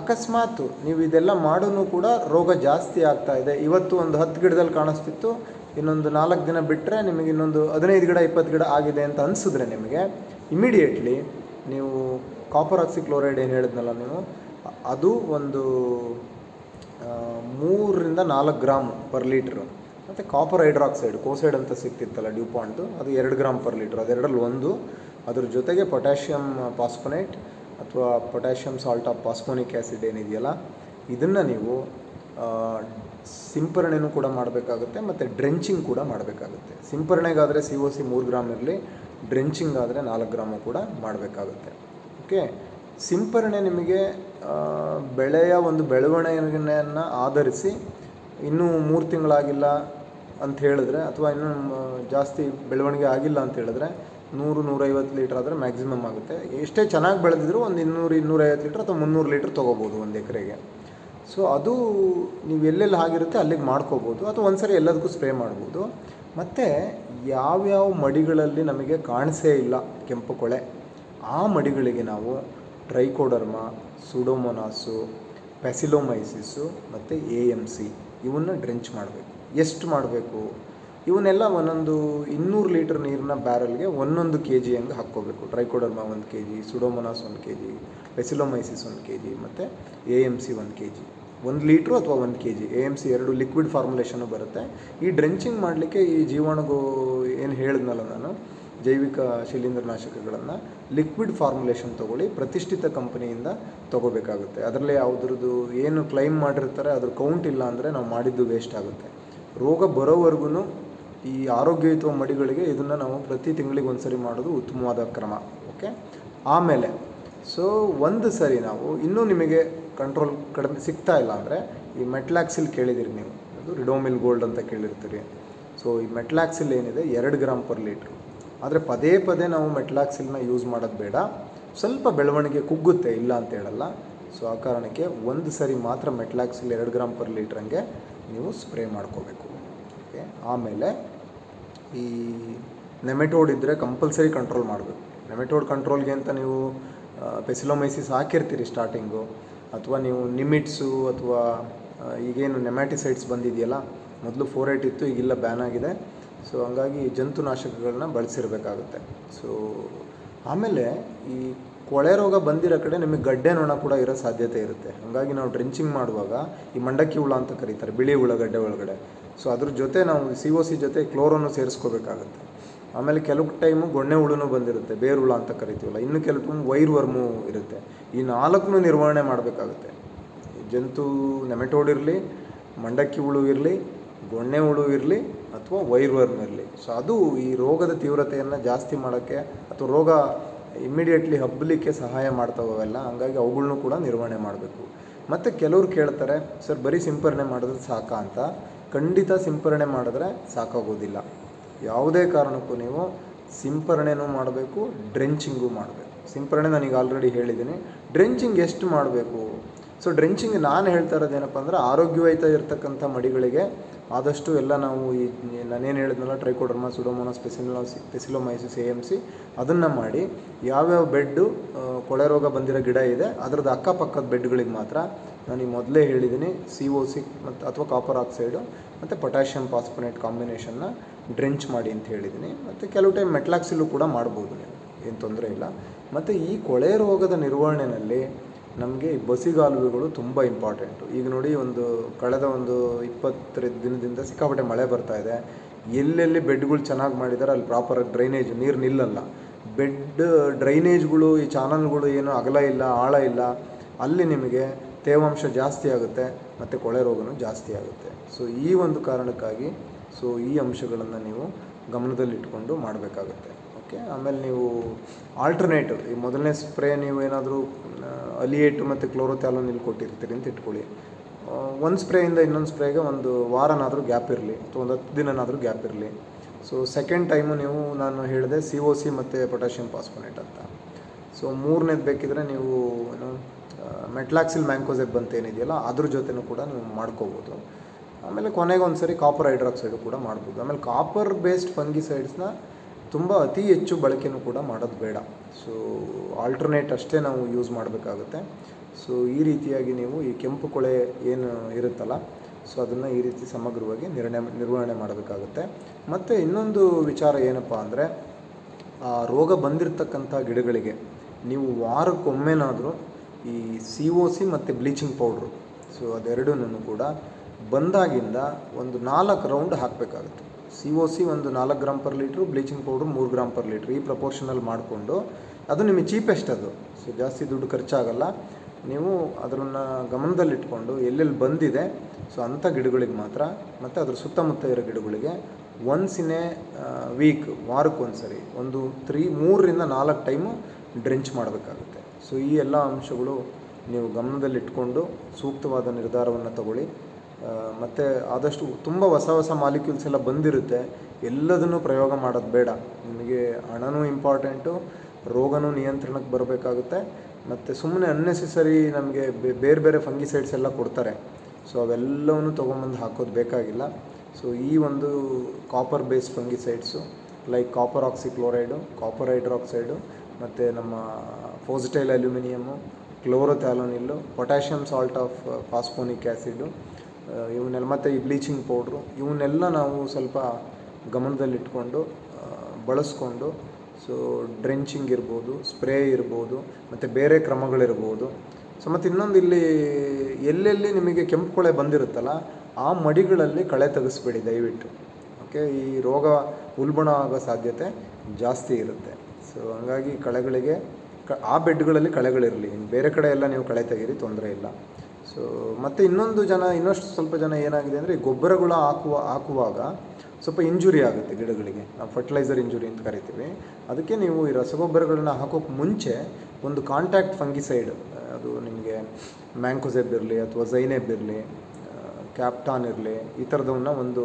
ಅಕಸ್ಮಾತ್ ನೀವು ಇದೆಲ್ಲ ಮಾಡೋನು ಕೂಡ ರೋಗ ಜಾಸ್ತಿ ಆಗ್ತಾ ಇದೆ. ಇವತ್ತು ಒಂದು ಹತ್ತು ಗಿಡದಲ್ಲಿ ಕಾಣಿಸ್ತಿತ್ತು. ಇನ್ನೊಂದು ನಾಲ್ಕು ದಿನ ಬಿಟ್ಟರೆ ನಿಮಗೆ ಇನ್ನೊಂದು ಹದಿನೈದು ಗಿಡ, ಇಪ್ಪತ್ತು ಗಿಡ ಆಗಿದೆ ಅಂತ ಅನಿಸಿದ್ರೆ ನಿಮಗೆ ಇಮಿಡಿಯೇಟ್ಲಿ ನೀವು ಕಾಪರ್ ಆಕ್ಸಿಕ್ಲೋರೈಡ್ ಏನು ಹೇಳಿದ್ನಲ್ಲ ನೀವು? ಅದು ಒಂದು ಮೂರರಿಂದ ನಾಲ್ಕು ಗ್ರಾಮ್ ಪರ್ ಲೀಟ್ರು ಮತ್ತು ಕಾಪರ್ ಹೈಡ್ರಾಕ್ಸೈಡ್ ಕೋಸೈಡ್ ಅಂತ ಸಿಗ್ತಿತ್ತಲ್ಲ ಡ್ಯೂಪಾಂಟು ಅದು ಎರಡು ಗ್ರಾಮ್ ಪರ್ ಲೀಟ್ರ್ ಅದೆರಡರಲ್ಲಿ ಒಂದು. ಅದ್ರ ಜೊತೆಗೆ ಪೊಟ್ಯಾಷಿಯಮ್ ಪಾಸ್ಪೊನೇಟ್ ಅಥವಾ potassium salt of phosphonic acid ಏನಿದೆಯಲ್ಲ, ಇದನ್ನು ನೀವು ಸಿಂಪರಣೆನೂ ಕೂಡ ಮಾಡಬೇಕಾಗುತ್ತೆ ಮತ್ತು ಡ್ರೆಂಚಿಂಗ್ ಕೂಡ ಮಾಡಬೇಕಾಗುತ್ತೆ. ಸಿಂಪರಣೆಗಾದರೆ ಸಿ ಒ ಸಿ ಮೂರು ಗ್ರಾಮ್ ಇರಲಿ ಡ್ರೆಂಚಿಂಗ್ ಆದರೆ ನಾಲ್ಕು ಗ್ರಾಮು ಕೂಡ ಮಾಡಬೇಕಾಗುತ್ತೆ. ಓಕೆ ಸಿಂಪರಣೆ ನಿಮಗೆ ಬೆಳೆಯ ಒಂದು ಬೆಳವಣಿಗೆಯನ್ನು ಆಧರಿಸಿ ಇನ್ನೂ ಮೂರು ತಿಂಗಳಾಗಿಲ್ಲ ಅಂತ ಹೇಳಿದ್ರೆ ಅಥವಾ ಇನ್ನೂ ಜಾಸ್ತಿ ಬೆಳವಣಿಗೆ ಆಗಿಲ್ಲ ಅಂತ ಹೇಳಿದ್ರೆ ನೂರು, ನೂರೈವತ್ತು ಲೀಟ್ರ್ ಆದರೆ ಮ್ಯಾಕ್ಸಿಮಮ್ ಆಗುತ್ತೆ. ಎಷ್ಟೇ ಚೆನ್ನಾಗಿ ಬೆಳೆದಿದ್ರು ಒಂದು ಇನ್ನೂರು, ಇನ್ನೂರೈವತ್ತು ಲೀಟ್ರ್ ಅಥವಾ ಮುನ್ನೂರು ಲೀಟ್ರ್ ತೊಗೋಬೋದು ಒಂದು ಎಕರೆಗೆ. ಸೊ ಅದು ನೀವು ಎಲ್ಲೆಲ್ಲಿ ಆಗಿರುತ್ತೆ ಅಲ್ಲಿಗೆ ಮಾಡ್ಕೋಬೋದು ಅಥವಾ ಒಂದ್ಸರಿ ಎಲ್ಲದಕ್ಕೂ ಸ್ಪ್ರೇ ಮಾಡ್ಬೋದು. ಮತ್ತು ಯಾವ್ಯಾವ ಮಡಿಗಳಲ್ಲಿ ನಮಗೆ ಕಾಣಿಸೇ ಇಲ್ಲ ಕೆಂಪು ಕೊಳೆ, ಆ ಮಡಿಗಳಿಗೆ ನಾವು ಟ್ರೈಕೋಡರ್ಮಾ, ಸುಡೋಮೊನಾಸು, ಪ್ಯಾಸಿಲೋಮೈಸಿಸು ಮತ್ತು ಎ ಎಂ ಸಿ. ಇವನ್ನ ಡ್ರೆಂಚ್ ಮಾಡಬೇಕು. ಎಷ್ಟು ಮಾಡಬೇಕು? ಇವನ್ನೆಲ್ಲ ಒಂದೊಂದು ಇನ್ನೂರು ಲೀಟ್ರ್ ನೀರನ್ನ ಬ್ಯಾರಲ್ಗೆ ಒಂದೊಂದು ಕೆ ಜಿ ಹಂಗೆ ಹಾಕ್ಕೋಬೇಕು. ಟ್ರೈಕೋಡರ್ಮ ಒಂದು ಕೆ ಜಿ ಸುಡೋಮೊನಾಸ್ ಒಂದು ಕೆ ಜಿ ಪೆಸಿಲೋಮೈಸಿಸ್ ಒಂದು ಕೆ ಜಿ ಮತ್ತು ಎ ಎಂ ಸಿ ಒಂದು ಕೆ ಜಿ ಒಂದು ಲೀಟ್ರು ಅಥವಾ ಒಂದು K G A M C ಎರಡು ಲಿಕ್ವಿಡ್ ಫಾರ್ಮುಲೇಷನು ಬರುತ್ತೆ. ಈ ಡ್ರೆಂಚಿಂಗ್ ಮಾಡಲಿಕ್ಕೆ ಈ ಜೀವಾಣುಗೂ ಏನು ಹೇಳಿದ್ನಲ್ಲ ನಾನು ಜೈವಿಕ ಶಿಲೀಂಧ್ರನಾಶಕಗಳನ್ನು ಲಿಕ್ವಿಡ್ ಫಾರ್ಮುಲೇಷನ್ ತೊಗೊಳ್ಳಿ ಪ್ರತಿಷ್ಠಿತ ಕಂಪನಿಯಿಂದ ತೊಗೋಬೇಕಾಗುತ್ತೆ. ಅದರಲ್ಲಿ ಯಾವುದ್ರದ್ದು ಏನು ಕ್ಲೈಮ್ ಮಾಡಿರ್ತಾರೆ ಅದ್ರ ಕೌಂಟ್ ಇಲ್ಲ ಅಂದರೆ ನಾವು ಮಾಡಿದ್ದು ವೇಸ್ಟ್ ಆಗುತ್ತೆ. ರೋಗ ಬರೋವರೆಗೂ ಈ ಆರೋಗ್ಯಯುತ ಮಡಿಗಳಿಗೆ ಇದನ್ನು ನಾವು ಪ್ರತಿ ತಿಂಗಳಿಗೆ ಒಂದು ಸರಿ ಮಾಡೋದು ಉತ್ತಮವಾದ ಕ್ರಮ ಓಕೆ ಆಮೇಲೆ ಸೊ ಒಂದು ಸರಿ ನಾವು ಇನ್ನೂ ನಿಮಗೆ ಕಂಟ್ರೋಲ್ ಕಡಿಮೆ ಸಿಗ್ತಾ ಇಲ್ಲ ಅಂದರೆ ಈ ಮೆಟ್ಲಾಕ್ಸಿಲ್ ಕೇಳಿದಿರಿ ನೀವು. ಅದು ರಿಡೋಮಿಲ್ ಗೋಲ್ಡ್ ಅಂತ ಕೇಳಿರ್ತೀರಿ. ಸೊ ಈ ಮೆಟ್ಲಾಕ್ಸಿಲ್ ಏನಿದೆ? ಎರಡು ಗ್ರಾಮ್ ಪರ್ ಲೀಟ್ರು ಆದರೆ ಪದೇ ಪದೇ ನಾವು ಮೆಟ್ಲಾಕ್ಸಿಲ್ನ ಯೂಸ್ ಮಾಡೋದು ಬೇಡ. ಸ್ವಲ್ಪ ಬೆಳವಣಿಗೆ ಕುಗ್ಗುತ್ತೆ, ಇಲ್ಲ ಅಂತ ಹೇಳಲ್ಲ. ಸೊ ಆ ಕಾರಣಕ್ಕೆ ಒಂದು ಸರಿ ಮಾತ್ರ ಮೆಟ್ಲಾಕ್ಸಿಲ್ ಎರಡು ಗ್ರಾಮ್ ಪರ್ ಲೀಟ್ರಂಗೆ ನೀವು ಸ್ಪ್ರೇ ಮಾಡ್ಕೋಬೇಕು. ಓಕೆ? ಆಮೇಲೆ ಈ ನೆಮೆಟೋಡ್ ಇದ್ದರೆ ಕಂಪಲ್ಸರಿ ಕಂಟ್ರೋಲ್ ಮಾಡಬೇಕು. ನೆಮೆಟೋಡ್ ಕಂಟ್ರೋಲ್ಗೆ ಅಂತ ನೀವು ಪೆಸಿಲೋಮೈಸಿಸ್ ಹಾಕಿರ್ತೀರಿ ಸ್ಟಾರ್ಟಿಂಗು. ಅಥವಾ ನೀವು ನಿಮಿಟ್ಸು ಅಥವಾ ಈಗೇನು ನೆಮ್ಯಾಟಿಸೈಡ್ಸ್ ಬಂದಿದೆಯಲ್ಲ, ಮೊದಲು ಫೋರ್ ಏಟ್ ಇತ್ತು ಈಗಿಲ್ಲ ಬ್ಯಾನ್ ಆಗಿದೆ. ಸೊ ಹಂಗಾಗಿ ಜಂತುನಾಶಕಗಳನ್ನ ಬಳಸಿರ್ಬೇಕಾಗುತ್ತೆ. ಸೊ ಆಮೇಲೆ ಈ ಕೊಳೆ ರೋಗ ಬಂದಿರೋ ಕಡೆ ನಿಮಗೆ ಗಡ್ಡೆ ನೊಣ ಕೂಡ ಇರೋ ಸಾಧ್ಯತೆ ಇರುತ್ತೆ. ಹಾಗಾಗಿ ನಾವು ಡ್ರೆಂಚಿಂಗ್ ಮಾಡುವಾಗ ಈ ಮಂಡಕ್ಕಿ ಹುಳ ಅಂತ ಕರೀತಾರೆ, ಬಿಳಿ ಹುಳ ಗಡ್ಡೆ ಒಳಗಡೆ. ಸೊ ಅದ್ರ ಜೊತೆ ನಾವು ಸಿ ಒ ಸಿ ಜೊತೆ ಕ್ಲೋರನ್ನು ಸೇರಿಸ್ಕೋಬೇಕಾಗುತ್ತೆ. ಆಮೇಲೆ ಕೆಲವು ಟೈಮು ಗೊಣ್ಣೆ ಹುಳುನೂ ಬಂದಿರುತ್ತೆ, ಬೇರು ಹುಳ ಅಂತ ಕರಿತೀವಲ್ಲ, ಇನ್ನು ಕೆಲವು ಟೈಮ್ ವೈರ್ ವರ್ಮು ಇರುತ್ತೆ. ಈ ನಾಲ್ಕನ್ನು ನಿರ್ವಹಣೆ ಮಾಡಬೇಕಾಗುತ್ತೆ. ಜಂತು ನೆಮೆಟೋಡ್ ಇರಲಿ, ಮಂಡಕ್ಕಿ ಹುಳು ಇರಲಿ ಗೊಣ್ಣೆ ಹುಳು ಇರಲಿ ಅಥವಾ ವೈರ್ ವರ್ಮ್ ಇರಲಿ. ಸೊ ಅದು ಈ ರೋಗದ ತೀವ್ರತೆಯನ್ನು ಜಾಸ್ತಿ ಮಾಡೋಕ್ಕೆ ಅಥವಾ ರೋಗ ಇಮ್ಮಿಡಿಯೇಟ್ಲಿ ಹಬ್ಬಲಿಕ್ಕೆ ಸಹಾಯ ಮಾಡ್ತಾವಲ್ಲ ಹಂಗಾಗಿ ಅವುಗಳನ್ನೂ ಕೂಡ ನಿರ್ವಹಣೆ ಮಾಡಬೇಕು. ಮತ್ತು ಕೆಲವರು ಕೇಳ್ತಾರೆ, ಸರ್, ಬರೀ ಸಿಂಪರಣೆ ಮಾಡಿದ್ರೆ ಸಾಕಾ ಅಂತ. ಖಂಡಿತ ಸಿಂಪರಣೆ ಮಾಡಿದ್ರೆ ಸಾಕಾಗೋದಿಲ್ಲ. ಯಾವುದೇ ಕಾರಣಕ್ಕೂ ನೀವು ಸಿಂಪರಣೆನೂ ಮಾಡಬೇಕು, ಡ್ರೆಂಚಿಂಗು ಮಾಡಬೇಕು. ಸಿಂಪರಣೆ ನನಗೆ ಆಲ್ರೆಡಿ ಹೇಳಿದ್ದೀನಿ. ಡ್ರೆಂಚಿಂಗ್ ಎಷ್ಟು ಮಾಡಬೇಕು? ಸೊ ಡ್ರೆಂಚಿಂಗ್ ನಾನು ಹೇಳ್ತಾ ಇರೋದೇನಪ್ಪ ಅಂದರೆ, ಆರೋಗ್ಯವಾಯಿತ ಇರತಕ್ಕಂಥ ಮಡಿಗಳಿಗೆ ಆದಷ್ಟು ಎಲ್ಲ ನಾವು ಈ ನಾನೇನು ಹೇಳಿದ್ನಲ್ಲ Trichoderma Pseudomonas paecilo Paecilomyces A M C ಅದನ್ನು ಮಾಡಿ ಯಾವ್ಯಾವ ಬೆಡ್ಡು ಕೊಳೆ ರೋಗ ಬಂದಿರೋ ಗಿಡ ಇದೆ, ಅದರದ್ದು ಅಕ್ಕಪಕ್ಕದ ಬೆಡ್ಗಳಿಗೆ ಮಾತ್ರ ನಾನು ಮೊದಲೇ ಹೇಳಿದ್ದೀನಿ ಸಿ ಒ ಸಿ ಮತ್ತು ಅಥವಾ ಕಾಪರ್ ಆಕ್ಸೈಡು ಮತ್ತು ಪೊಟ್ಯಾಷಿಯಂ ಪಾಸ್ಪೊನೇಟ್ ಕಾಂಬಿನೇಷನ್ನ ಡ್ರಿಂಚ್ ಮಾಡಿ ಅಂತ ಹೇಳಿದ್ದೀನಿ ಮತ್ತು ಕೆಲವು ಟೈಮ್ ಮೆಟ್ಲಾಕ್ಸಿಲು ಕೂಡ ಮಾಡ್ಬೋದು ನೀವು, ಏನು ತೊಂದರೆ ಇಲ್ಲ. ಮತ್ತು ಈ ಕೊಳೆ ರೋಗದ ನಿರ್ವಹಣೆಯಲ್ಲಿ ನಮಗೆ ಬಸಿಗಾಲುವೆಗಳು ತುಂಬ ಇಂಪಾರ್ಟೆಂಟು ಈಗ ನೋಡಿ ಒಂದು ಕಳೆದ ಒಂದು ಇಪ್ಪತ್ತರ ದಿನದಿಂದ ಸಿಕ್ಕಾಪಟ್ಟೆ ಮಳೆ ಬರ್ತಾ ಇದೆ. ಎಲ್ಲೆಲ್ಲಿ ಬೆಡ್ಗಳು ಚೆನ್ನಾಗಿ ಮಾಡಿದ್ದಾರೆ ಅಲ್ಲಿ ಪ್ರಾಪರ್ ಡ್ರೈನೇಜ್ ನೀರು ನಿಲ್ಲಲ್ಲ. ಬೆಡ್ ಡ್ರೈನೇಜ್ಗಳು ಈ ಚಾನಲ್ಗಳು ಏನು ಅಗಲ ಇಲ್ಲ, ಆಳ ಇಲ್ಲ, ಅಲ್ಲಿ ನಿಮಗೆ ತೇವಾಂಶ ಜಾಸ್ತಿ ಆಗುತ್ತೆ, ಮತ್ತು ಕೊಳೆ ರೋಗನೂ ಜಾಸ್ತಿ ಆಗುತ್ತೆ. ಸೊ ಈ ಒಂದು ಕಾರಣಕ್ಕಾಗಿ ಸೊ ಈ ಅಂಶಗಳನ್ನು ನೀವು ಗಮನದಲ್ಲಿಟ್ಕೊಂಡು ಮಾಡಬೇಕಾಗುತ್ತೆ. ಓಕೆ ಆಮೇಲೆ ನೀವು ಆಲ್ಟರ್ನೇಟಿವ್ ಈ ಮೊದಲನೇ ಸ್ಪ್ರೇ ನೀವು ಏನಾದರೂ ಅಲಿಯೇಟು ಮತ್ತು ಕ್ಲೋರೋಥ್ಯಾಲೋನ್ ಇಲ್ಲಿ ಕೊಟ್ಟಿರ್ತೀರಿ ಅಂತ ಇಟ್ಕೊಳ್ಳಿ. ಒಂದು ಸ್ಪ್ರೇಯಿಂದ ಇನ್ನೊಂದು ಸ್ಪ್ರೇಗೆ ಒಂದು ವಾರನಾದರೂ ಗ್ಯಾಪ್ ಇರಲಿ, ಅಥವಾ ಒಂದು ಹತ್ತು ದಿನನಾದರೂ ಗ್ಯಾಪ್ ಇರಲಿ. ಸೊ ಸೆಕೆಂಡ್ ಟೈಮು ನೀವು ನಾನು ಹೇಳಿದೆ ಸಿ ಒ ಸಿ ಮತ್ತು ಪೊಟ್ಯಾಷಿಯಂ ಫಾಸ್ಫೋನೇಟ್ ಅಂತ. ಸೊ ಮೂರನೇದು ಬೇಕಿದ್ರೆ ನೀವು, ಏನು ಮೆಟ್ಲಾಕ್ಸಿಲ್ ಮ್ಯಾಂಕೋಸೆಬ್ ಅಂತ ಏನಿದೆಯಲ್ಲ, ಅದ್ರ ಜೊತೆನೂ ಕೂಡ ನೀವು ಮಾಡ್ಕೋಬೋದು. ಆಮೇಲೆ ಕೊನೆಗೆ ಒಂದು ಸರಿ ಕಾಪರ್ ಹೈಡ್ರಾಕ್ಸೈಡು ಕೂಡ ಮಾಡ್ಬೋದು. ಆಮೇಲೆ ಕಾಪರ್ ಬೇಸ್ಡ್ ಫಂಗಿಸೈಡ್ಸ್ನ ತುಂಬ ಅತಿ ಹೆಚ್ಚು ಬಳಕೆನೂ ಕೂಡ ಮಾಡೋದು ಬೇಡ. ಸೊ ಆಲ್ಟರ್ನೇಟ್ ಅಷ್ಟೇ ನಾವು ಯೂಸ್ ಮಾಡಬೇಕಾಗುತ್ತೆ. ಸೊ ಈ ರೀತಿಯಾಗಿ ನೀವು ಈ ಕೆಂಪು ಕೊಳೆ ಏನು ಇರುತ್ತಲ್ಲ ಸೊ ಅದನ್ನು ಈ ರೀತಿ ಸಮಗ್ರವಾಗಿ ನಿರ್ಣಯ, ನಿರ್ವಹಣೆ ಮಾಡಬೇಕಾಗುತ್ತೆ. ಮತ್ತು ಇನ್ನೊಂದು ವಿಚಾರ ಏನಪ್ಪ ಅಂದರೆ, ಆ ರೋಗ ಬಂದಿರತಕ್ಕಂಥ ಗಿಡಗಳಿಗೆ ನೀವು ವಾರಕ್ಕೊಮ್ಮೆನಾದರೂ ಈ ಸಿ ಒ ಸಿ ಮತ್ತು ಬ್ಲೀಚಿಂಗ್ ಪೌಡ್ರು ಸೊ ಅದೆರಡನ್ನೂ ಕೂಡ ಬಂದಾಗಿಂದ ಒಂದು ನಾಲ್ಕು ರೌಂಡ್ ಹಾಕಬೇಕಾಗುತ್ತೆ. ಸಿ ಒ ಸಿ ಒಂದು ನಾಲ್ಕು gram per litre bleaching powder ಮೂರು ಗ್ರಾಮ್ ಪರ್ ಲೀಟ್ರ್ ಈ ಪ್ರಪೋರ್ಷನಲ್ಲಿ ಮಾಡಿಕೊಂಡು, ಅದು ನಿಮಗೆ ಚೀಪೆಸ್ಟ್ ಅದು. ಸೊ ಜಾಸ್ತಿ ದುಡ್ಡು ಖರ್ಚಾಗಲ್ಲ. ನೀವು ಅದನ್ನು ಗಮನದಲ್ಲಿಟ್ಕೊಂಡು ಎಲ್ಲೆಲ್ಲಿ ಬಂದಿದೆ ಸೊ ಅಂಥ ಗಿಡಗಳಿಗೆ ಮಾತ್ರ, ಮತ್ತು ಅದ್ರ ಸುತ್ತಮುತ್ತ ಇರೋ ಗಿಡಗಳಿಗೆ ಒನ್ಸ್ ವೀಕ್ ವಾರಕ್ಕೊಂದು ಸರಿ ಒಂದು ತ್ರೀ ಮೂರರಿಂದ ನಾಲ್ಕು ಟೈಮು ಡ್ರೆಂಚ್ ಮಾಡಬೇಕಾಗುತ್ತೆ. ಸೊ ಈ ಎಲ್ಲ ಅಂಶಗಳು ನೀವು ಗಮನದಲ್ಲಿಟ್ಕೊಂಡು ಸೂಕ್ತವಾದ ನಿರ್ಧಾರವನ್ನು ತಗೊಳ್ಳಿ. ಮತ್ತು ಆದಷ್ಟು ತುಂಬ ಹೊಸ ಹೊಸ ಮಾಲಿಕ್ಯೂಲ್ಸ್ ಎಲ್ಲ ಬಂದಿರುತ್ತೆ. ಎಲ್ಲದನ್ನು ಪ್ರಯೋಗ ಮಾಡೋದು ಬೇಡ. ನಿಮಗೆ ಹಣನೂ ಇಂಪಾರ್ಟೆಂಟು ರೋಗನೂ ನಿಯಂತ್ರಣಕ್ಕೆ ಬರಬೇಕಾಗುತ್ತೆ. ಮತ್ತು ಸುಮ್ಮನೆ ಅನ್ನೆಸೆಸರಿ ನಮಗೆ ಬೇರೆ ಬೇರೆ ಫಂಗಿಸೈಡ್ಸ್ ಎಲ್ಲ ಕೊಡ್ತಾರೆ. ಸೊ ಅವೆಲ್ಲವನ್ನು ತೊಗೊಂಬಂದು ಹಾಕೋದು ಬೇಕಾಗಿಲ್ಲ. ಸೊ ಈ ಒಂದು copper based fungicides like copper oxychloride copper hydroxide ಮತ್ತು ನಮ್ಮ fosetyl aluminium chlorothalonil potassium salt of phosphonic acid ಇವನ್ನೆಲ್ಲ ಮತ್ತು ಈ ಬ್ಲೀಚಿಂಗ್ ಪೌಡ್ರು ಇವನ್ನೆಲ್ಲ ನಾವು ಸ್ವಲ್ಪ ಗಮನದಲ್ಲಿಟ್ಕೊಂಡು ಬಳಸ್ಕೊಂಡು ಸೊ ಡ್ರೆಂಚಿಂಗ್ ಇರ್ಬೋದು ಸ್ಪ್ರೇ ಇರ್ಬೋದು, ಮತ್ತು ಬೇರೆ ಕ್ರಮಗಳಿರ್ಬೋದು. ಸೊ ಮತ್ತು ಇನ್ನೊಂದು ಇಲ್ಲಿ ಎಲ್ಲೆಲ್ಲಿ ನಿಮಗೆ ಕೆಂಪು ಕೊಳೆ ಬಂದಿರುತ್ತಲ್ಲ, ಆ ಮಡಿಗಳಲ್ಲಿ ಕಳೆ ತೆಗೆಸ್ಬೇಡಿ ದಯವಿಟ್ಟು. ಓಕೆ ಈ ರೋಗ ಉಲ್ಬಣ ಆಗೋ ಸಾಧ್ಯತೆ ಜಾಸ್ತಿ ಇರುತ್ತೆ. ಸೊ ಹಂಗಾಗಿ ಕಳೆಗಳಿಗೆ ಆ ಬೆಡ್ಗಳಲ್ಲಿ ಕಳೆಗಳಿರಲಿ. ಬೇರೆ ಕಡೆ ಎಲ್ಲ ನೀವು ಕಳೆ ತೆಗೀರಿ ತೊಂದರೆ ಇಲ್ಲ. ಸೊ ಮತ್ತು ಇನ್ನೊಂದು ಜನ, ಇನ್ನಷ್ಟು ಸ್ವಲ್ಪ ಜನ ಏನಾಗಿದೆ ಅಂದರೆ ಗೊಬ್ಬರಗಳ ಹಾಕುವ, ಹಾಕುವಾಗ ಸ್ವಲ್ಪ ಇಂಜುರಿ ಆಗುತ್ತೆ ಗಿಡಗಳಿಗೆ. ನಾವು ಫರ್ಟಿಲೈಸರ್ ಇಂಜುರಿ ಅಂತ ಕರಿತೀವಿ. ಅದಕ್ಕೆ ನೀವು ಈ ರಸಗೊಬ್ಬರಗಳನ್ನ ಹಾಕೋಕ್ಕೆ ಮುಂಚೆ ಒಂದು ಕಾಂಟ್ಯಾಕ್ಟ್ ಫಂಗಿಸೈಡ್ ಅದು ನಿಮಗೆ ಮ್ಯಾಂಕೋಸೆಬ್ ಇರಲಿ ಅಥವಾ ಝೈನೆಬ್ ಇರಲಿ ಕ್ಯಾಪ್ಟಾನ್ ಇರಲಿ, ಈ ಥರದವನ್ನ ಒಂದು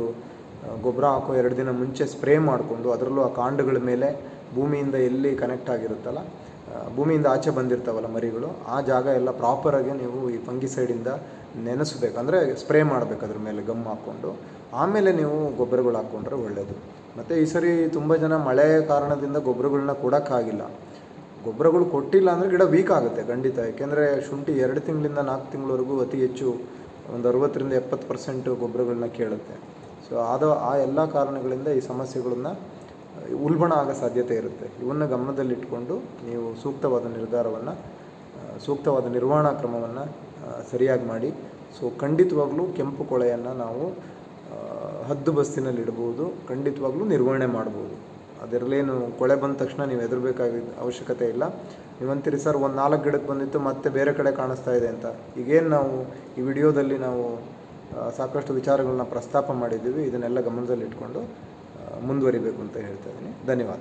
ಗೊಬ್ಬರ ಹಾಕೋ ಎರಡು ದಿನ ಮುಂಚೆ ಸ್ಪ್ರೇ ಮಾಡಿಕೊಂಡು ಅದರಲ್ಲೂ ಆ ಕಾಂಡಗಳ ಮೇಲೆ ಭೂಮಿಯಿಂದ ಎಲ್ಲಿ ಕನೆಕ್ಟ್ ಆಗಿರುತ್ತಲ್ಲ ಭೂಮಿಯಿಂದ ಆಚೆ ಬಂದಿರ್ತಾವಲ್ಲ ಮರಿಗಳು, ಆ ಜಾಗ ಎಲ್ಲ ಪ್ರಾಪರಾಗಿ ನೀವು ಈ ಫಂಗಿಸೈಡಿಂದ ನೆನೆಸಬೇಕು. ಅಂದರೆ ಸ್ಪ್ರೇ ಮಾಡಬೇಕು ಅದ್ರ ಮೇಲೆ ಗಮ್ ಹಾಕ್ಕೊಂಡು. ಆಮೇಲೆ ನೀವು ಗೊಬ್ಬರಗಳು ಹಾಕ್ಕೊಂಡ್ರೆ ಒಳ್ಳೆಯದು ಮತ್ತು ಈ ಸರಿ ತುಂಬ ಜನ ಮಳೆ ಕಾರಣದಿಂದ ಗೊಬ್ಬರಗಳನ್ನ ಕೊಡೋಕ್ಕಾಗಿಲ್ಲ ಗೊಬ್ಬರಗಳು ಕೊಟ್ಟಿಲ್ಲ ಅಂದರೆ ಗಿಡ ವೀಕ್ ಆಗುತ್ತೆ ಖಂಡಿತ. ಯಾಕೆಂದರೆ ಶುಂಠಿ ಎರಡು ತಿಂಗಳಿಂದ ನಾಲ್ಕು ತಿಂಗಳವರೆಗೂ ಅತಿ ಹೆಚ್ಚು ಒಂದು ಅರವತ್ತರಿಂದ ಎಪ್ಪತ್ತು ಪರ್ಸೆಂಟ್ ಗೊಬ್ಬರಗಳನ್ನ ಕೇಳುತ್ತೆ. ಸೊ ಆದ ಆ ಎಲ್ಲ ಕಾರಣಗಳಿಂದ ಈ ಸಮಸ್ಯೆಗಳನ್ನ ಉಲ್ಬಣ ಆಗೋ ಸಾಧ್ಯತೆ ಇರುತ್ತೆ. ಇವನ್ನು ಗಮನದಲ್ಲಿಟ್ಕೊಂಡು ನೀವು ಸೂಕ್ತವಾದ ನಿರ್ಧಾರವನ್ನು ಸೂಕ್ತವಾದ ನಿರ್ವಹಣಾ ಕ್ರಮವನ್ನು ಸರಿಯಾಗಿ ಮಾಡಿ. ಸೊ, ಖಂಡಿತವಾಗ್ಲೂ ಕೆಂಪು ಕೊಳೆಯನ್ನು ನಾವು ಹದ್ದು ಬಸ್ಸಿನಲ್ಲಿ ಇಡಬಹುದು ಖಂಡಿತವಾಗ್ಲೂ ನಿರ್ವಹಣೆ ಮಾಡ್ಬೋದು. ಅದರಲ್ಲೇನು ಕೊಳೆ ಬಂದ ತಕ್ಷಣ ನೀವು ಹೆದರ್ಬೇಕಾಗಿದ್ದ ಅವಶ್ಯಕತೆ ಇಲ್ಲ. ನೀವಂತೀರಿ ಸರ್, ಒಂದು ನಾಲ್ಕು ಗಿಡಕ್ಕೆ ಬಂದಿತ್ತು, ಮತ್ತೆ ಬೇರೆ ಕಡೆ ಕಾಣಿಸ್ತಾ ಇದೆ ಅಂತ. ಈಗೇನು ನಾವು ಈ ವಿಡಿಯೋದಲ್ಲಿ ನಾವು ಸಾಕಷ್ಟು ವಿಚಾರಗಳನ್ನ ಪ್ರಸ್ತಾಪ ಮಾಡಿದ್ದೀವಿ. ಇದನ್ನೆಲ್ಲ ಗಮನದಲ್ಲಿಟ್ಕೊಂಡು ಮುಂದುವರಿಬೇಕು ಅಂತ ಹೇಳ್ತಾ ಇದ್ದೀನಿ. ಧನ್ಯವಾದ.